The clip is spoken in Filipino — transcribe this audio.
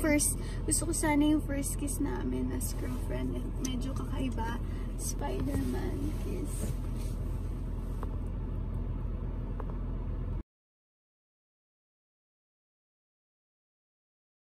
first, gusto ko sana yung first kiss namin as girlfriend. Medyo kakaiba. Spider-Man kiss.